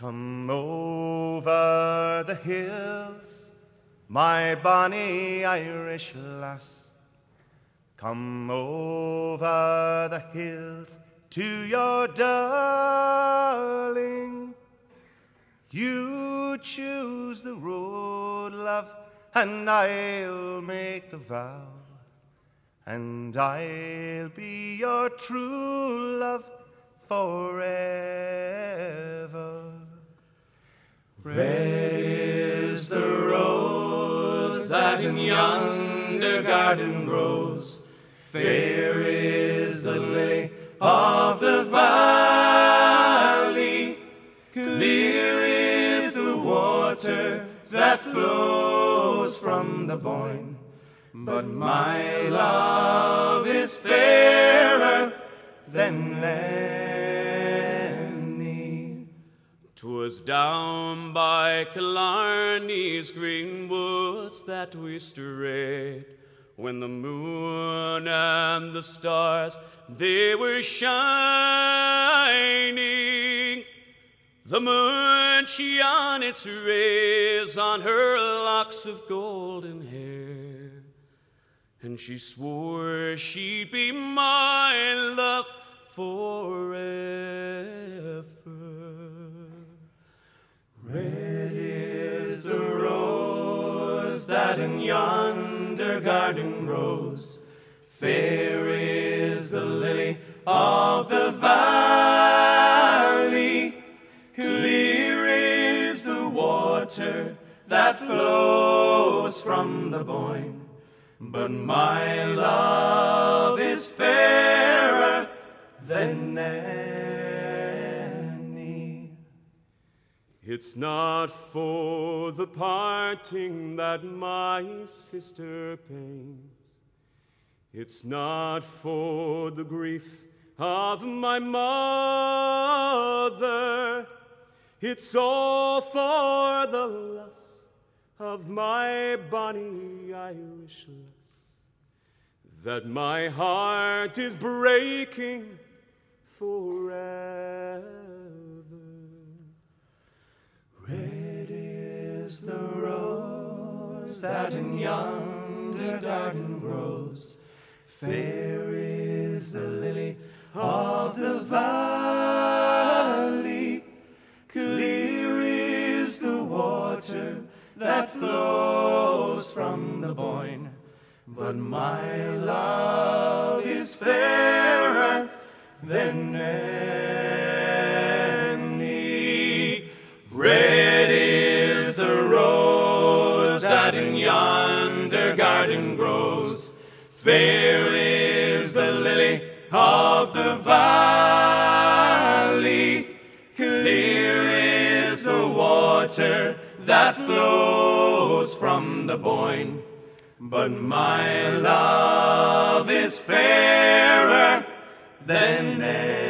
Come over the hills, my bonny Irish lass. Come over the hills to your darling. You choose the road, love, and I'll make the vow. And I'll be your true love forever. Red is the rose that in yonder garden grows. Fair is the lily of the valley. Clear is the water that flows from the Boyne. But my love is fairer than 'Twas down by Killarney's green woods that we strayed when the moon and the stars they were shining. The moon shone its rays on her locks of golden hair, and she swore she'd be my love forever. That in yonder garden grows. Fair is the lily of the valley. Clear is the water that flows from the Boyne. But my love is fairer than any. It's not for the parting that my sister pains. It's not for the grief of my mother. It's all for the loss of my bonny Irish lass. That my heart is breaking forever. That in yonder garden grows. Fair is the lily of the valley. Clear is the water that flows from the Boyne. But my love is fairer than any. In yonder garden grows. Fair is the lily of the valley. Clear is the water that flows from the Boyne. But my love is fairer than any.